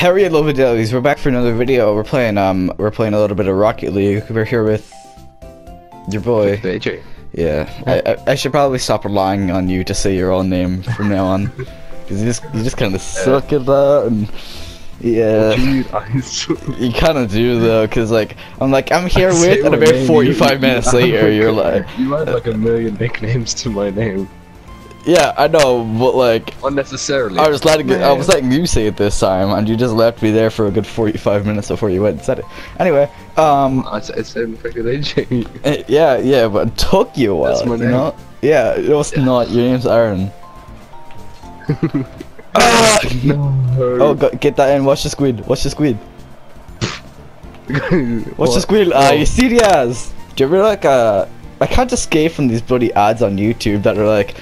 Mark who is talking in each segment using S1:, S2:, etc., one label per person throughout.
S1: Harry and Lovely Dailies, we're back for another video. We're playing um we're playing a little bit of Rocket League. We're here with your boy.
S2: AJ.
S1: Yeah. I, I, I should probably stop relying on you to say your own name from now on. Cause you just you just kinda suck at that and yeah.
S2: Dude,
S1: You kinda do though, cause like I'm like I'm here
S2: Say
S1: with and about forty five minutes later you're like
S2: You had like a million nicknames to my name.
S1: Yeah, I know, but like
S2: Unnecessarily.
S1: I was letting it, I was letting you say it this time, and you just left me there for a good forty-five minutes before you went and said it. Anyway, um,
S2: I said, I said freaking AJ.
S1: eh, yeah, yeah, but it took you a while,
S2: That's my
S1: you
S2: name.
S1: know? Yeah, it was not. Your name's Aaron. Ah!
S2: no.
S1: oh, go, get that in. Watch the squid. Watch the squid. Watch
S2: What?
S1: the squid. Ah,
S2: Oh.
S1: you serious? Do you ever like uh? I can't escape from these bloody ads on YouTube that are like,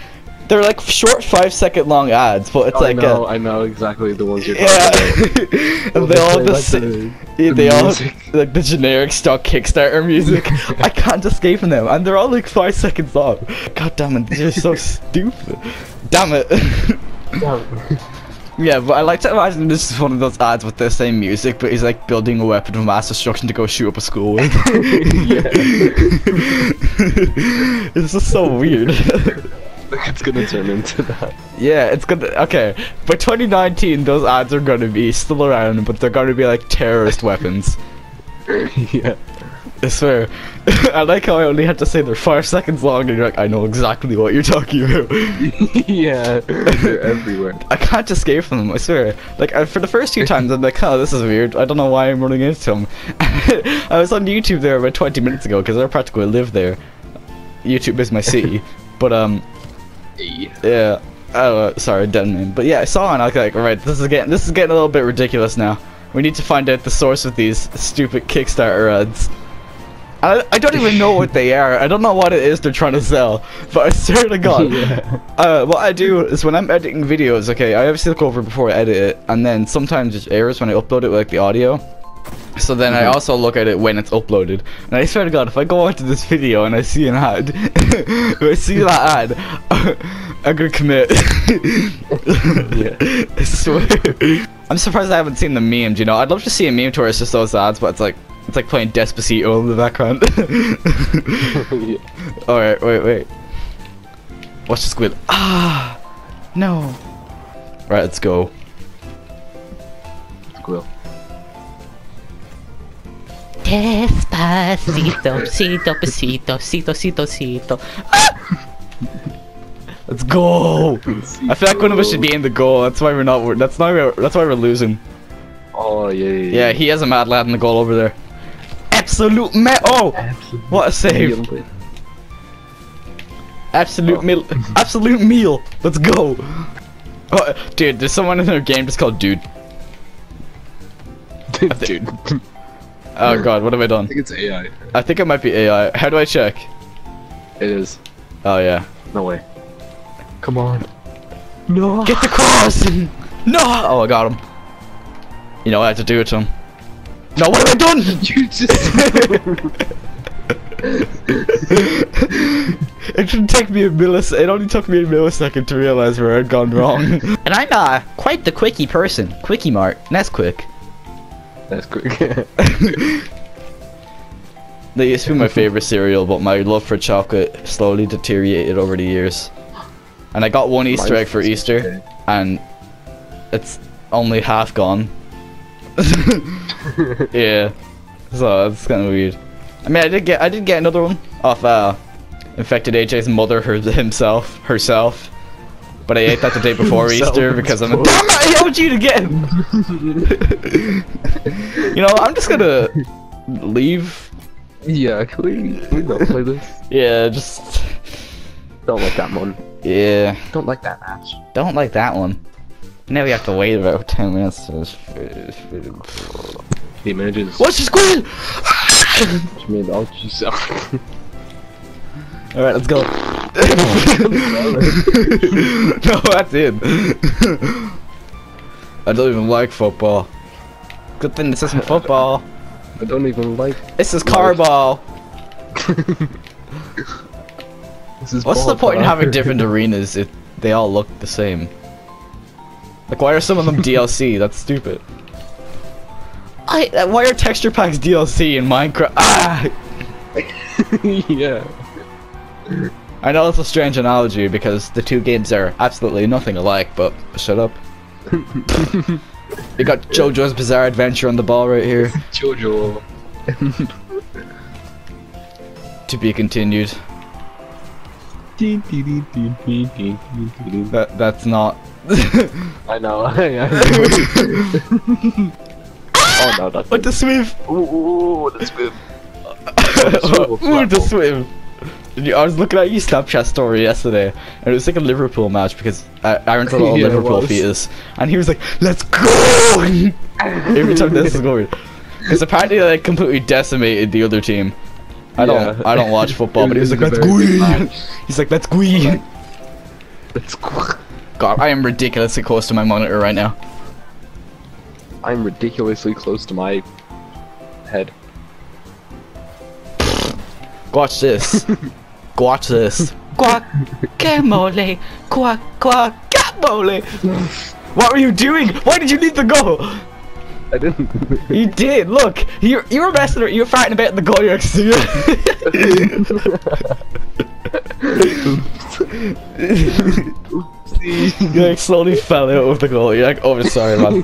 S1: they're like short five-second long ads, but it's
S2: Oh,
S1: like
S2: I know,
S1: uh,
S2: I know exactly the ones you're
S1: yeah,
S2: talking about.
S1: and they all the
S2: like the-
S1: Yeah,
S2: the
S1: they all like the generic stock Kickstarter music. I can't escape from them, and they're all like five seconds long. God damn it, they're so stupid. Damn it. yeah, but I like to imagine this is one of those ads with the same music, but he's like building a weapon of mass destruction to go shoot up a school with. this is so weird.
S2: it's gonna turn into that.
S1: yeah, it's gonna. Okay, by 2019, those ads are gonna be still around, but they're gonna be like terrorist weapons.
S2: yeah.
S1: I swear. I like how I only had to say they're five seconds long and you're like, I know exactly what you're talking about.
S2: yeah. They're everywhere.
S1: I can't escape from them, I swear. Like, I, for the first few times, I'm like, oh, this is weird. I don't know why I'm running into them. I was on YouTube there about 20 minutes ago because I practically live there. YouTube is my city. but, um, yeah. Oh, sorry, Denman. But yeah, I saw and I was like, alright, this is getting, this is getting a little bit ridiculous now. We need to find out the source of these stupid Kickstarter ads. I, I don't even know what they are. I don't know what it is they're trying to sell. But I swear to God,
S2: Yeah.
S1: uh, what I do is when I'm editing videos, okay, I obviously look over before I edit it, and then sometimes it errors when I upload it with like the audio. So then I
S2: Mhm.
S1: also look at it when it's uploaded. And I swear to God, if I go onto this video and I see an ad, if I see that ad, I'm gonna commit.
S2: Yeah.
S1: I swear. I'm surprised I haven't seen the memes. You know, I'd love to see a meme to where it's just those ads, but it's like it's like playing Despacito in the background.
S2: yeah.
S1: All right, wait, wait. Watch the squid. Ah, no. Right, let's go.
S2: Squirrel.
S3: Despacito, cito, besito, cito, cito, cito. Ah!
S1: Let's go. I feel like one of us should be in the goal. That's why we're not. That's why we're. That's why we're losing.
S2: Oh yeah. Yeah.
S1: Yeah, he has a mad lad in the goal over there. Absolute me. Oh,
S2: Absolutely.
S1: what a save! Absolute
S2: Oh.
S1: meal. Absolute meal. Let's go. Oh, dude, there's someone in their game just called Dude.
S2: Dude.
S1: Oh god, what have I done?
S2: I think it's AI.
S1: I think it might be AI. How do I check?
S2: It is.
S1: Oh yeah.
S2: No way. Come on. No.
S1: Get the cross! no! Oh, I got him. You know, I had to do it to him. No, what have I done?
S2: You just.
S1: it didn't take me a millisecond. It only took me a millisecond to realize where I'd gone wrong. and I'm uh, quite the quickie person. Kwik-E-Mart. That's quick.
S2: That's quick.
S1: They used to be my favorite cereal, but my love for chocolate slowly deteriorated over the years. And I got one Easter egg for Easter, and it's only half gone. yeah, so that's kind of weird. I mean, I did get I did get another one off uh, InfectedAJ's mother her, himself herself, but I ate that the day before
S2: Himself,
S1: Easter because I'm a
S2: I
S1: damn it, I owed you again. you know, I'm just gonna leave.
S2: yeah. Can we, can we not play this?
S1: Yeah, just
S2: Don't like that one.
S1: yeah.
S2: Don't like that match.
S1: Don't like that one. Now we have to wait about 10 minutes. to this-
S2: The images.
S1: What's the squid?
S2: Which means I'll just.
S1: Alright, let's go. no, that's it. I don't even like football. Good thing this isn't football.
S2: I don't even like.
S1: This is carball.
S2: This is
S1: What's the point in having different arenas if they all look the same? Like, why are some of them DLC? That's stupid. Why? uh, Why are texture packs DLC in Minecraft? Ah!
S2: yeah.
S1: I know it's a strange analogy because the two games are absolutely nothing alike, but shut up. we got JoJo's Bizarre Adventure on the ball right here.
S2: Jojo.
S1: To be continued. That that's not.
S2: I know. Oh no, that's
S1: what the swim?
S2: Ooh, ooh, that's good.
S1: Ooh, the swim. I was looking at your Snapchat story yesterday, and it was like a Liverpool match because uh, Aaron's a little
S2: Yeah,
S1: Liverpool fetus, and he was like, "Let's go!" Every time this is going, because apparently they like, completely decimated the other team. I don't,
S2: Yeah.
S1: I don't watch football, but he was like, "Let's go!"
S2: very good match.
S1: He's like, "Let's go!"
S2: That's cool.
S1: God, I am ridiculously close to my monitor right now.
S2: I'm ridiculously close to my head.
S1: Watch this. Watch this.
S3: Guacamole. Guac, guacamole.
S1: What were you doing? Why did you leave the goal?
S2: I didn't.
S1: You did. Look, you you were messing. You were farting about the goal. You're you like slowly fell out of the goal. You're like, oh, sorry, man.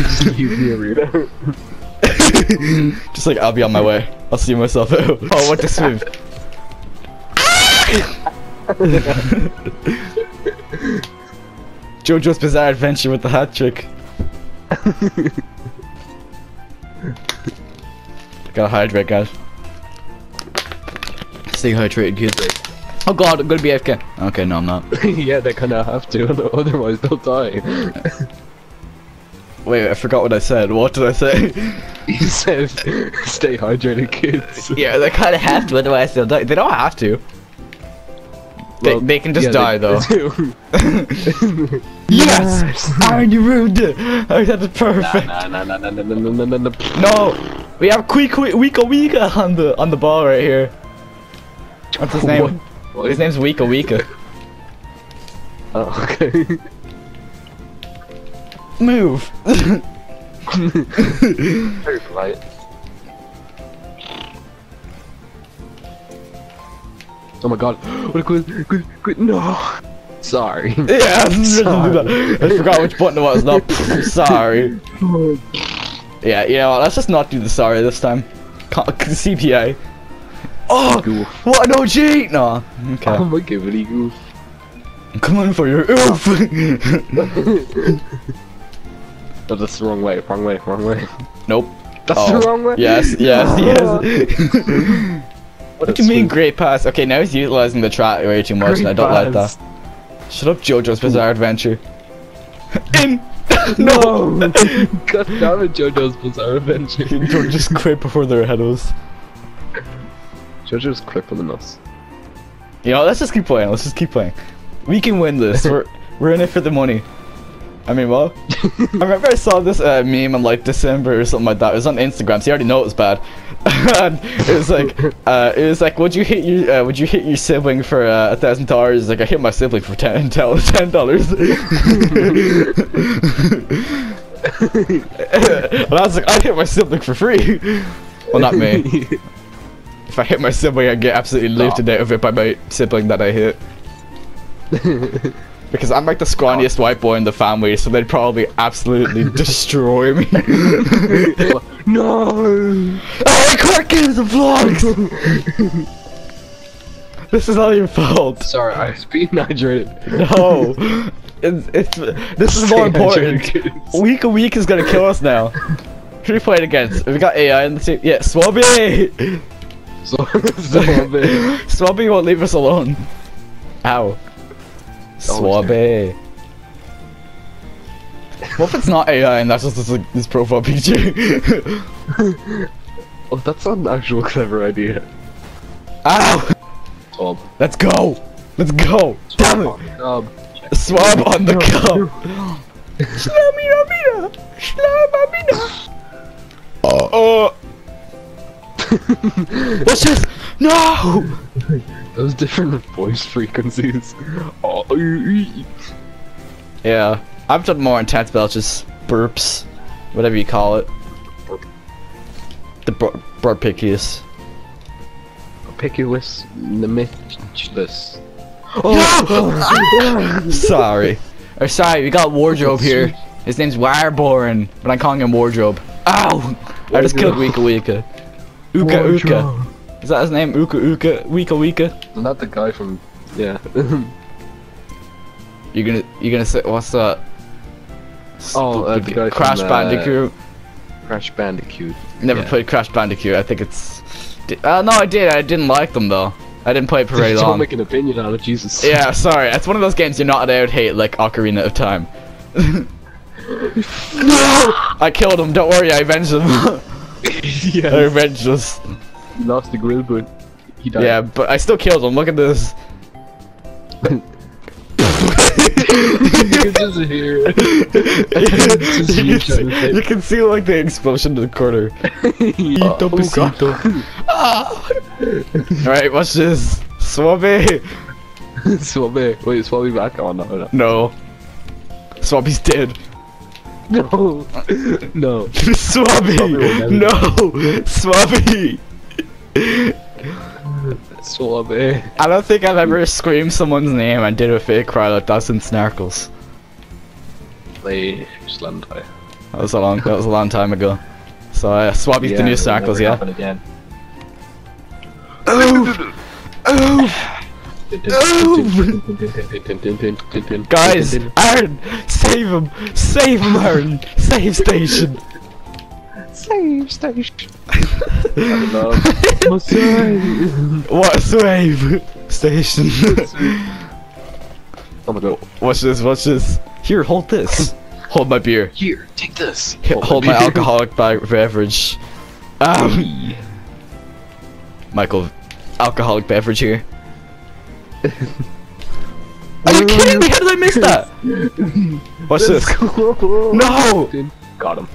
S2: Excuse.
S1: Just like I'll be on my way. I'll see myself out. Oh, what to swim. JoJo's Bizarre Adventure with the hat trick. Gotta hydrate, guys. Stay hydrated, kids. Oh god, I'm gonna be AFK. Okay, no, I'm not.
S2: yeah, they kind of have to, otherwise they'll die.
S1: Wait, I forgot what I said. What did I say?
S2: You said, "Stay hydrated, kids."
S1: yeah, they kind of have to, otherwise they'll die. They don't have to. They, they, can just
S2: yeah,
S1: die though. yes! I ruined it! Oh, that is perfect. No, we have Quick Weka Wika on the on the ball right here. What's his name?
S2: What?
S1: His name's Weka Weka.
S2: oh, okay.
S1: Move.
S2: Very polite. Oh my god. What a good, good, good. No. Sorry.
S1: yeah, I forgot which button it was. No, sorry. Yeah, you know what? Let's just not do the sorry this time. CPA. Oh!
S2: Goof.
S1: What an OG! No. Okay.
S2: Oh my gibbity goof.
S1: I'm coming for your oof!
S2: Oh, that's the wrong way. Wrong way. Wrong way.
S1: nope.
S2: That's
S1: Oh.
S2: the wrong way.
S1: Yes, yes, yes.
S2: What,
S1: what do you mean great pass? Okay, now he's utilizing the track way too much and I don't like that. Shut up, JoJo's Bizarre Adventure. In!
S2: No. God damn it, JoJo's Bizarre Adventure.
S1: Don't just quit before they're ahead of us.
S2: JoJo's quicker than us.
S1: You know, let's just keep playing. Let's just keep playing. We can win this. We're we're in it for the money. I mean, well, I remember I saw this uh, meme in like December or something like that. It was on Instagram, so you already know it was bad. it was like, uh, it was like, would you hit your uh, would you hit your sibling for uh, a thousand dollars? Like I hit my sibling for ten ten dollars. and I was like, I hit my sibling for free. Well, not me. If I hit my sibling, I get absolutely lifted out of it by my sibling that I hit. Because I'm like the scrawniest white boy in the family, so they'd probably absolutely destroy me.
S2: no.
S1: oh, Clark gives the vlogs! this is all your fault.
S2: Sorry, I was being hydrated.
S1: No. It's, it's, this is more important.
S2: kids.
S1: Week a week is gonna kill us now. Who are we playing against? We got AI in the team. Yeah, Swabby!
S2: So, so.
S1: Swabby won't leave us alone. Ow.
S2: Oh,
S1: Swabby. What if it's not AI and that's just this, like, this profile picture?
S2: Oh, that's an actual clever idea.
S1: Ow!
S2: Tom.
S1: Let's go! Let's go! Swab Damn it!
S2: Um,
S1: Swab on the cup! Slamina mina! Slamina! Oh! What's this? No!
S2: Those different voice frequencies. Oh,
S1: Yeah, I've done more intense belches, burps, whatever you call it. The bro- Brodpickius.
S2: Picculus Nemichlus.
S1: Oh, sorry. Or sorry, we got Wardrobe here. His name's Wireborn, but I'm calling him Wardrobe. Ow! I just killed Wika Wika. Uka Uka. Is that his name? Uka Uka? Wika Wika?
S2: Not the guy from. Yeah.
S1: You're gonna, you're gonna say, what's that?
S2: Oh, uh, the guy
S1: Crash
S2: from, uh,
S1: Bandicoot.
S2: Crash Bandicoot.
S1: Never
S2: yeah.
S1: played Crash Bandicoot. I think it's. Uh, no, I did. I didn't like them though. I didn't play it for very
S2: Don't
S1: long.
S2: make an opinion on it, Jesus.
S1: Yeah, sorry. It's one of those games you're not allowed to hate, like Ocarina of Time. no! I killed him. Don't worry. I avenged him.
S2: yeah.
S1: I avenged us.
S2: He lost the grill, but he died.
S1: Yeah, but I still killed him. Look at this.
S2: you can just hear.
S1: you,
S2: you
S1: can see, you can see like the explosion in the corner.
S2: oh,
S1: Ito besito. Ah! Alright, watch this. Swabby.
S2: Swabby. Wait, Swabby back? Oh, no, no.
S1: No. Swabby's dead.
S2: No. no.
S1: Swabby. No. Swabby.
S2: Swabby.
S1: I don't think I've ever screamed someone's name and did a fake cry like that since Snarkles.
S2: Play Slantai.
S1: That was a long. That was a long time ago. So uh, Swabby's the new Snarkles, yeah.
S2: Again.
S1: Guys, Aaron, save him! Save him, Aaron! Save station!
S2: Save station. What's
S1: What save station?
S2: Oh my god.
S1: watch this, watch this. Here, hold this. Hold my beer.
S2: Here, take this.
S1: H- hold my alcoholic ba- beverage. Um, Michael, alcoholic beverage here. Are you kidding me? How did I miss that? Watch this. No!
S2: Got him.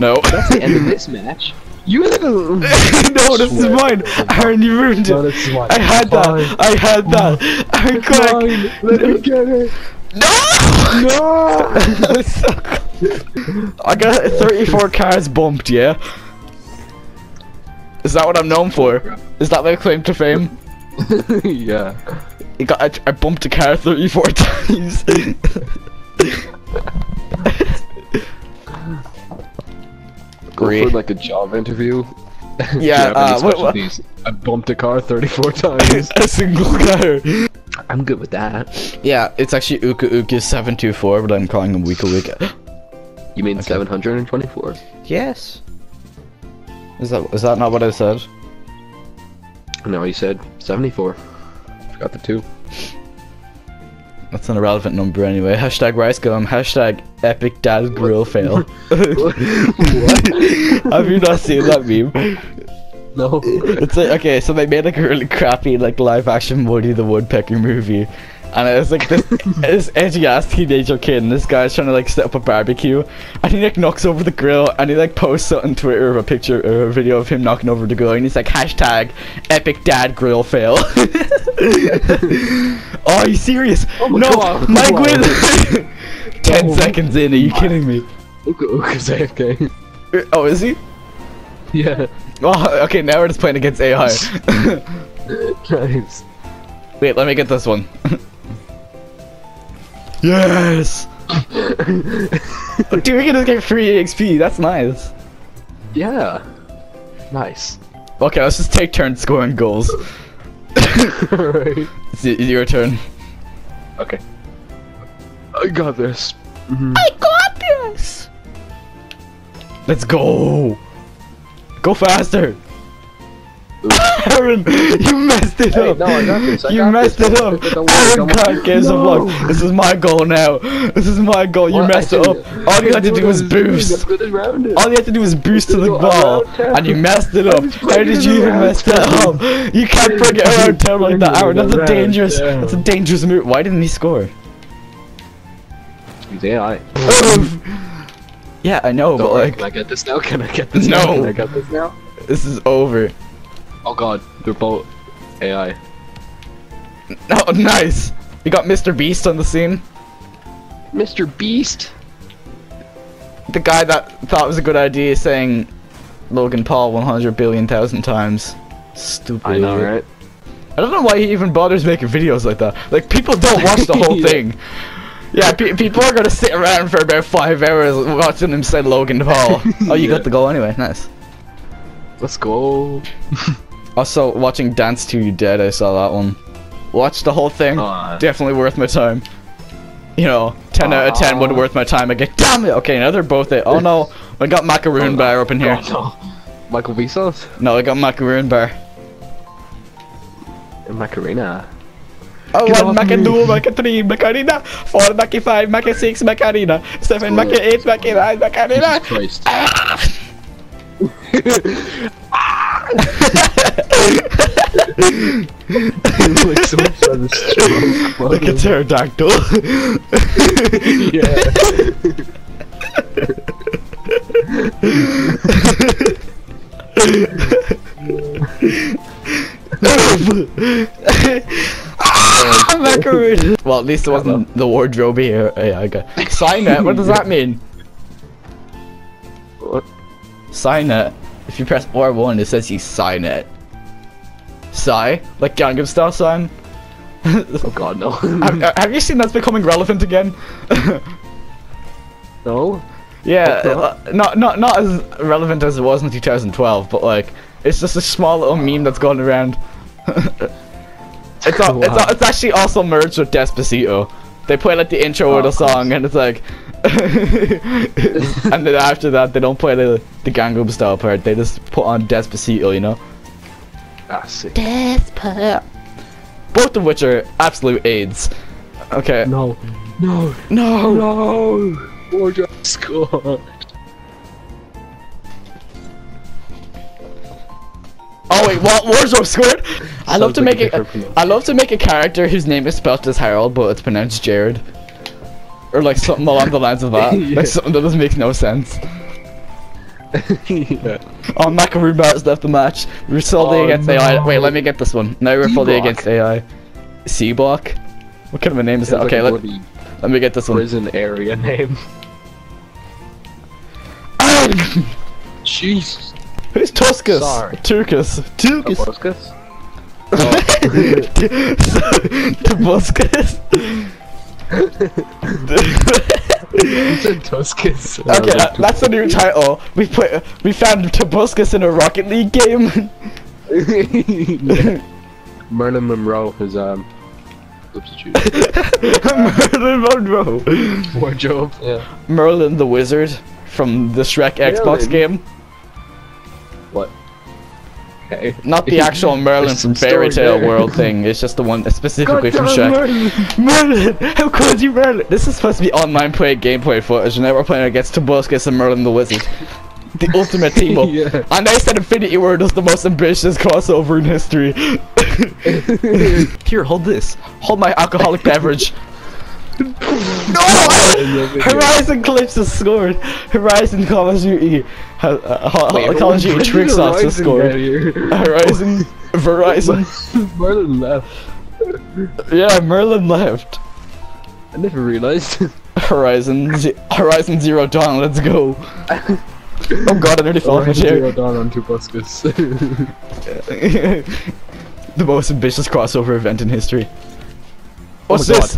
S1: No.
S2: That's the end of this match. You little.
S1: no, this is mine. Aaron, you ruined
S2: No,
S1: it.
S2: this is mine.
S1: I had that. I had that. Aaron, quick.
S2: Let me get it.
S1: No! No! I got 34 cars bumped, yeah? Is that what I'm known for? Is that my claim to fame?
S2: yeah.
S1: I, got, I, I bumped a car 34 times.
S2: Go
S1: Great.
S2: for like a job interview.
S1: Yeah,
S2: Do you have
S1: uh, what- what-
S2: I bumped a car 34 times.
S1: a single car.
S2: I'm good with that.
S1: Yeah, it's actually Uka Uka 724, but I'm calling him Wika Wika.
S2: You mean 724?
S1: yes. Is that is that not what I said?
S2: No, you said 74. Forgot the two.
S1: That's an irrelevant number anyway. Hashtag RiceGum. Hashtag epic dad grill fail. Have you not seen that meme?
S2: No.
S1: It's like okay, so they made like a really crappy like live action Woody the Woodpecker movie. And it was like this, this edgy ass teenager kid, and this guy's trying to like set up a barbecue, and he like knocks over the grill, and he like posts it on Twitter of a picture or a video of him knocking over the grill, and he's like hashtag epic dad grill fail. oh, are you serious?
S2: Oh my
S1: no,
S2: God,
S1: Mike
S2: wow.
S1: win. Ten
S2: Oh.
S1: seconds in, are you kidding me?
S2: Uka Uka's AFK.
S1: Oh, is he?
S2: yeah.
S1: Oh, okay, now we're just playing against AI.
S2: Nice.
S1: Wait, let me get this one. Yes! Dude, we can just get free XP, that's nice.
S2: Yeah. Nice.
S1: Okay, let's just take turns scoring goals.
S2: Alright.
S1: It's y- your turn.
S2: Okay. I got this. Mm-hmm.
S1: I got this! Let's go! Go faster! Aaron, you messed it
S2: Hey,
S1: up!
S2: no, I I
S1: you messed it up! Aaron can't get
S2: No.
S1: luck. This is my goal now. This is my goal. You messed it up. All you had to do was boost.
S2: put it around it.
S1: All you had to do was boost to the ball, and you messed it up. How did you even mess that up? You can't bring it around town like that, Aaron. That's a dangerous. That's a dangerous move. Why didn't he score?
S2: He's AI.
S1: Yeah, I know,
S2: Don't
S1: but
S2: worry,
S1: like
S2: can I get this now? Can I get this
S1: No.
S2: now? Can I get this now?
S1: this is over.
S2: Oh god, they're both AI.
S1: Oh, nice. We got Mr. Beast on the scene.
S2: Mr. Beast?
S1: the guy that thought it was a good idea saying Logan Paul 100 billion thousand times. Stupid.
S2: I know, right?
S1: I don't know why he even bothers making videos like that. Like people don't watch the whole
S2: Yeah.
S1: thing. Yeah, pe- people are gonna sit around for about five hours watching him say Logan Paul. Oh, you
S2: Yeah.
S1: got the goal anyway. Nice.
S2: Let's go.
S1: Also, watching Dance to You Dead, I saw that one. Watch the whole thing.
S2: Aw.
S1: Definitely worth my time. You know, 10 out of 10 would worth my time. I get, damn it! Okay, now they're both it. Oh no, I got Macaroon Bar up in here.
S2: God, no. Michael Vsauce
S1: No, I got Macaroon Bar.
S2: Macarena.
S1: Oh,
S2: Get
S1: one,
S2: me.
S1: 2, Maca 3, Macarena, 4, Maca 5, Maca 6, Macarena, 7, Maca 8, Maca 9, Macarena.
S2: Christ. Ah! like so much on stroke.
S1: Like a pterodactyl. Ah, Macaroon. Well, at least it wasn't the wardrobe here. Yeah, I got. Sign it. What does that mean?
S2: What?
S1: Sign it. If you press R1, it says you sign it. Sigh? Like Gangnam Style sign?
S2: Oh god, no.
S1: have, uh, have you seen that's becoming relevant again?
S2: no?
S1: yeah,
S2: What
S1: uh, not not not as relevant as it was in 2012, but like it's just a small little meme that's going around. it's, al- it's,
S2: Wow.
S1: al- it's actually also merged with Despacito. They play like the intro
S2: Oh,
S1: of the song, and it's like, and then after that they don't play the the Gangnam Style part. They just put on Despacito, you know.
S2: Ah, sick.
S3: Desperate.
S1: Both of which are absolute AIDS. Okay.
S2: No. No.
S1: No.
S2: No. Wardrobe score.
S1: Oh wait, what? Warzone scored? I love
S2: Sounds
S1: to
S2: like
S1: make
S2: a
S1: it. I love to make a character whose name is spelled as Harold, but it's pronounced Jared, or like something along the lines of that.
S2: Yeah.
S1: Like something that just makes no sense.
S2: yeah.
S1: Oh, Macaroon Bar's left the match. We're fully
S2: Oh,
S1: against AI. Wait, let me get this one. Now we're fully against AI. C block. What kind of a name is that? Okay,
S2: like
S1: let, let me get this one.
S2: prison area name. Jeez.
S1: Who's Tuscus?
S2: Sorry.
S1: Turkus. Turkus. Tobuscus.
S2: You said Tuscus.
S1: Okay, that, that's the new title. We put we found Tobuscus in a Rocket League game.
S2: yeah. Merlin Monroe is um substitute.
S1: Merlin Monroe.
S2: Wardrobe. Yeah.
S1: Merlin the Wizard from the Shrek Xbox game.
S2: What? Okay.
S1: Not the actual Merlin from Fairy Tale. World thing. It's just the one that's specifically from
S2: Goddamn
S1: Shrek.
S2: Merlin.
S1: Merlin, how could you Merlin? This is supposed to be online play gameplay footage, and now we're playing against Tobuscus and Merlin the Wizard. The ultimate team up.
S2: Yeah.
S1: And they said Infinity War is the most ambitious crossover in history. Here, hold this. Hold my alcoholic beverage. No! Horizon Clips has scored. Horizon Call of Duty. ha- uh, ha-
S2: Wait,
S1: Call of Duty
S2: when
S1: Tricks has
S2: Horizon
S1: scored. Horizon. Verizon.
S2: Merlin left.
S1: Yeah, Merlin left.
S2: I never realized.
S1: Horizon. Ze- Horizon Zero Dawn. Let's go. Oh god, I nearly fell off my
S2: Zero. Dawn on two Tobuscus.
S1: the most ambitious crossover event in history. What's
S2: my
S1: this?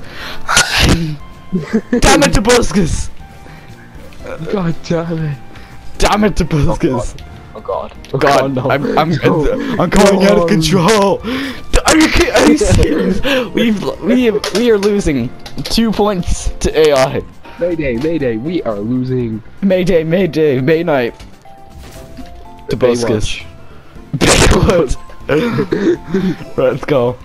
S1: Damn it, Tobuscus!
S2: God damn it.
S1: Damn it, Tobuscus!
S2: Oh god.
S1: Oh, oh god,
S2: no.
S1: I'm, I'm,
S2: No.
S1: I'm going out of control. Are you, ki- are you serious? We've, we, have, we are losing two points to AI.
S2: Mayday, Mayday, we are losing.
S1: Mayday, Mayday, May night. Tobuscus.
S2: Baywatch.
S1: Baywatch. right, let's go.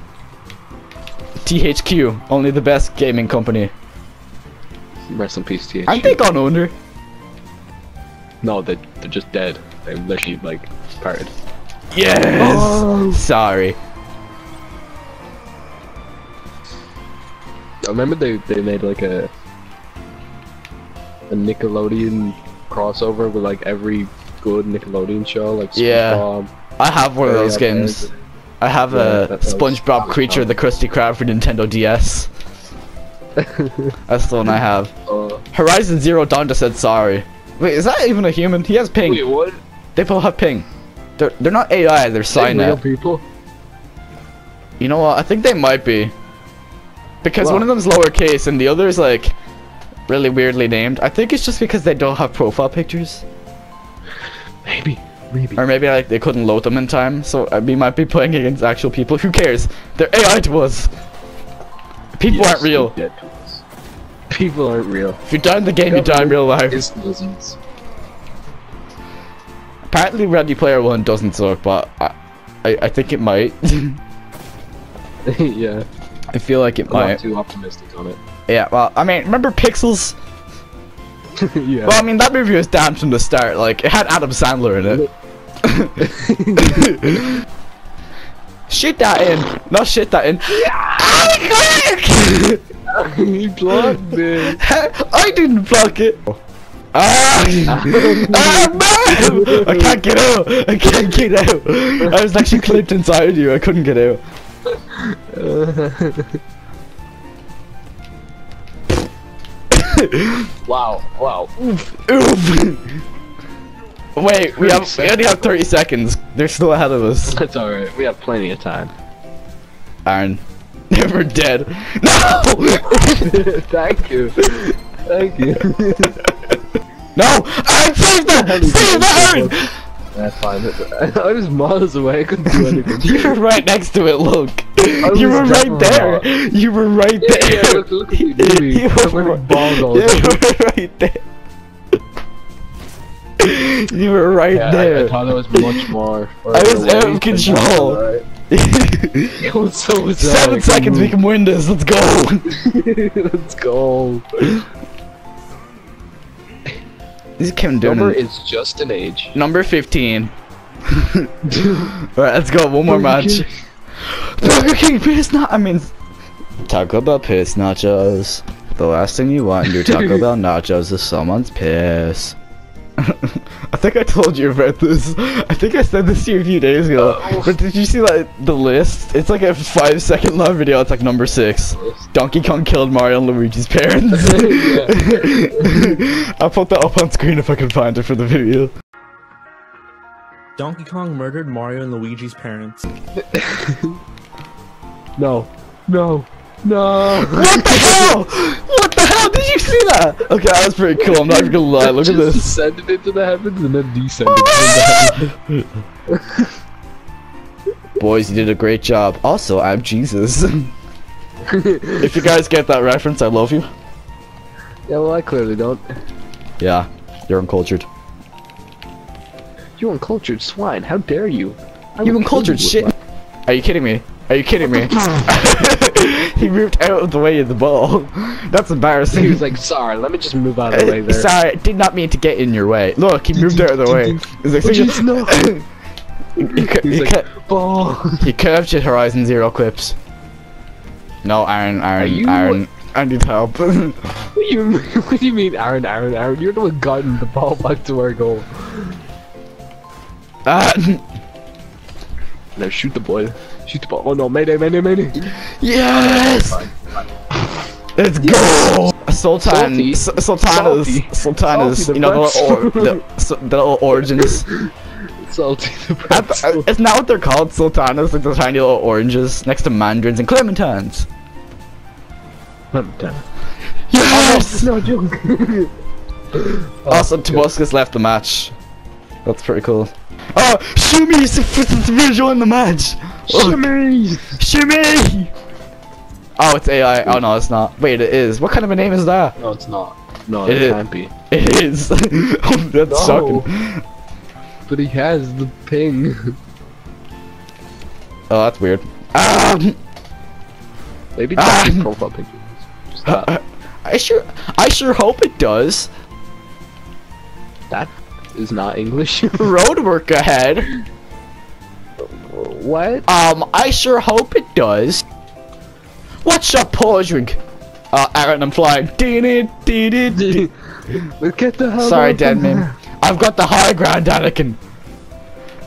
S1: THQ, only the best gaming company.
S2: Rest in peace, THQ.
S1: Aren't they gone under?
S2: No, they, they're just dead. They literally, like, parted.
S1: Yes!
S2: Oh.
S1: Sorry.
S2: I remember they, they made, like, a... A Nickelodeon crossover with, like, every good Nickelodeon show, like
S1: Yeah. I have one of those games.
S2: there.
S1: I have
S2: Yeah,
S1: a SpongeBob Creature, the Krusty Krab for Nintendo DS. That's the one I have.
S2: Uh,
S1: Horizon Zero Dawn just said sorry. Wait, is that even a human? He has ping.
S2: Wait, what?
S1: They both have ping. They're they're not AI. They're
S2: They real people?
S1: You know what? I think they might be. Because one of them's lowercase and the other is like really weirdly named. I think it's just because they don't have profile pictures.
S2: Maybe. Maybe.
S1: Or maybe like they couldn't load them in time, so uh, we might be playing against actual people. Who cares? They're AI to us. People
S2: Yes,
S1: aren't real.
S2: dead. People aren't real.
S1: If you die in the game, you die in real life.
S2: It's dozens.
S1: Apparently, Ready Player One doesn't suck, but I, I, I think it might.
S2: yeah.
S1: I feel like it
S2: I'm not too optimistic on it.
S1: Yeah. Well, I mean, remember Pixels?
S2: yeah.
S1: Well, I mean, that movie was damned from the start. Like, it had Adam Sandler in it. Shit that in. Not shit that in.
S2: he blocked it.
S1: I didn't block it. Ah! ah, no! I can't get out. I can't get out. I was actually clipped inside you. I couldn't get out.
S2: wow. Wow.
S1: Oof. oof. Wait, we have we only have 30 seconds. They're still ahead of us.
S2: That's alright. We have plenty of time.
S1: Aaron, we're dead. No!
S2: Thank you. Thank you.
S1: no! Aaron, save that! Save that, Aaron!
S2: That's fine. I was miles away. I couldn't do anything.
S1: You were right next to it. Look, you were right there.
S2: not.
S1: You were right
S2: Yeah,
S1: there.
S2: yeah, look- look at.
S1: You were
S2: all
S1: You were right there. You were right
S2: Yeah, I, I thought I was much more.
S1: I was out of control.
S2: alright. It was so sad.
S1: Seven seconds, we can win this. Let's go.
S2: Let's go.
S1: This is Kevin
S2: Number is just an age.
S1: Number 15. Alright, let's go. One more match. Burger King piss not. I mean, Taco Bell piss nachos. The last thing you want in your Taco Bell nachos is someone's piss. I think I told you about this. I think I said this to you a few days ago. But did you see like the list? It's like a five second long video. It's like number six. Donkey Kong killed Mario and Luigi's parents. I'll put that up on screen if I can find it for the video.
S4: Donkey Kong murdered Mario and Luigi's parents.
S2: No. No. No.
S1: What the hell? Hell? Did you see that? Okay, that was pretty cool. I'm not even gonna lie. Look at this.
S2: Ascended into the heavens and then descended into the heavens.
S1: Boys, you did a great job. Also, I'm Jesus. if you guys get that reference, I love you.
S2: Yeah, well, I clearly don't.
S1: Yeah, you're uncultured.
S2: You uncultured swine. How dare you? I
S1: You uncultured shit. Are you kidding me? Are you kidding me? he moved out of the way of the ball. That's
S2: embarrassing. He was like, sorry, let me just move out of the way
S1: Uh,
S2: there.
S1: Sorry, I did not mean to get in your way. Look, he moved out of the way. He's like,
S2: Oh, jeez, no.
S1: he,
S2: He's like, ball.
S1: he curved your Horizon Zero clips. No, Aaron, Aaron,
S2: you-
S1: Aaron. I need help.
S2: What do you mean, what do you mean, Aaron, Aaron, Aaron? You're the one gotten the ball back to our goal.
S1: Ah,
S2: Now shoot the ball. Shoot the ball. Oh no, mayday, mayday, mayday.
S1: yes! Let's go! Sultan. Sultanas. Sultanas, you know, the the, the little origins.
S2: Salty the
S1: It's not what they're called, Sultanas, like the tiny little oranges next to mandarins and clementines. Clementine. Yes!
S2: Oh, no joke.
S1: Also, oh, Tobuscus left the match. That's pretty cool. Oh, Shumi is the first to join in the match! Look,
S2: Shimmy!
S1: Shumi! Oh, it's AI. Oh no, it's not. Wait, it is. What kind of a name is that?
S2: No, it's not. No,
S1: It
S2: it,
S1: is.
S2: can't be.
S1: It is. oh, that's
S2: No.
S1: shocking.
S2: But he has the ping.
S1: Oh, that's weird. Ah,
S2: Maybe just his profile picture.
S1: I sure, I sure hope it does.
S2: that is not English.
S1: Road work ahead.
S2: what?
S1: Um, I sure hope it does. What's up, drink? Uh, Aaron, I'm flying.
S2: But get the hell
S1: Sorry, dead man. I've got the high ground, Anakin.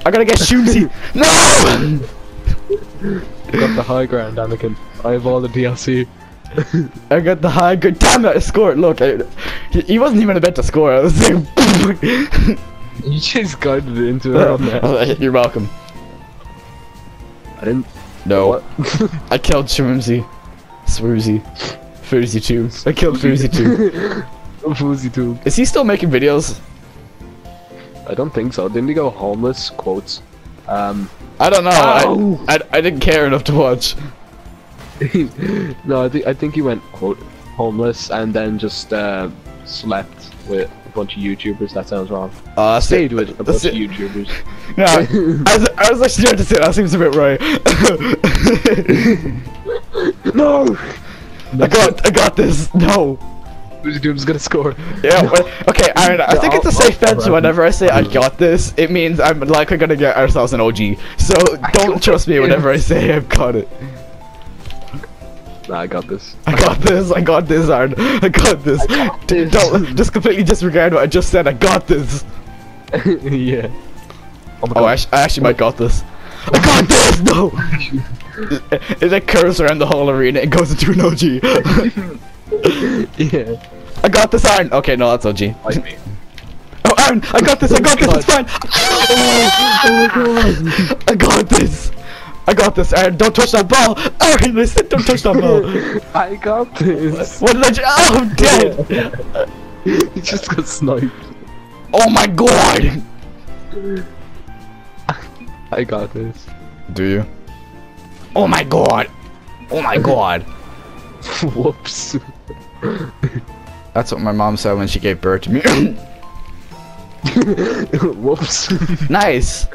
S1: I gotta get Shoomsy. no!
S2: Got the high ground, Anakin. I have all the DLC.
S1: I got the high ground. Damn it, I scored. Look, I, he, he wasn't even about to score. I was like,
S2: You just guided it into her on there.
S1: You're welcome.
S2: I didn't.
S1: No, I killed Shrimsy. Swoozy. Foozy too. I killed Foozy too.
S2: Foozy too.
S1: Is he still making videos?
S2: I don't think so. Didn't he go homeless? Quotes. Um.
S1: I don't know.
S2: Ow!
S1: I, I I didn't care enough to watch.
S2: no, I think I think he went quote homeless and then just uh, slept with a bunch of YouTubers. That sounds wrong.
S1: Uh,
S2: Stayed with a bunch of. YouTubers.
S1: No, I was, I was actually trying to say that seems a bit right.
S2: no.
S1: I got I got this. No.
S2: Foozy Doom's gonna score.
S1: Yeah. Well, okay, Aaron. I think it's a safe bet. So whenever I say I got this, it means I'm likely gonna get ourselves an OG. So don't trust me whenever I say I've got it.
S2: Nah, I got this.
S1: I got this. I got this, Aaron. I got this. D-
S2: this.
S1: Don't just completely disregard what I just said. I got this.
S2: yeah. Oh my
S1: Oh, I,
S2: god.
S1: I actually might got this. I got this. No. It, it like curves around the whole arena. It goes into an OG.
S2: yeah.
S1: I got this, Aaron. Okay, no, that's OG.
S2: Like me.
S1: Oh, Aaron, I got this. I got this. It's fine. I got this. I got this, Aaron. Don't touch that ball. Aaron, I said don't touch that ball.
S2: I got this.
S1: What did I? Ju- oh, I'm dead.
S2: he just got sniped.
S1: Oh my god.
S2: I got this.
S1: Do you? Oh my god. Oh my god.
S2: Whoops.
S1: That's what my mom said when she gave birth to me.
S2: Whoops.
S1: nice.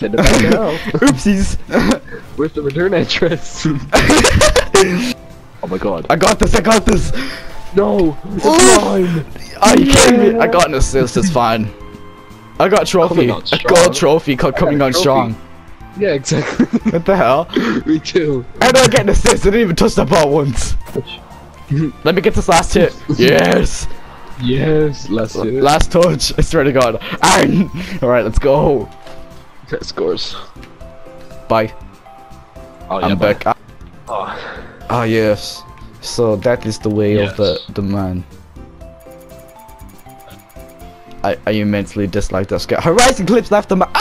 S2: Send it back now.
S1: Oopsies.
S2: Where's the return address? oh my god.
S1: I got this. I got this.
S2: No! It's mine!
S1: Are you kidding me? I got an assist. It's fine. I got trophy. A gold trophy called coming on strong.
S2: Yeah, exactly.
S1: What the hell?
S2: Me too.
S1: How do I get an assist? I didn't even touch the ball once. Let me get this last hit. Yes.
S2: Yes, let's do it.
S1: Last touch. I swear to God. All right, let's go.
S2: That scores.
S1: Bye.
S2: Oh,
S1: I'm
S2: but-
S1: back.
S2: Oh.
S1: Ah yes. So that is the way of the the man. I I immensely dislike this guy. Horizon clips left the ma-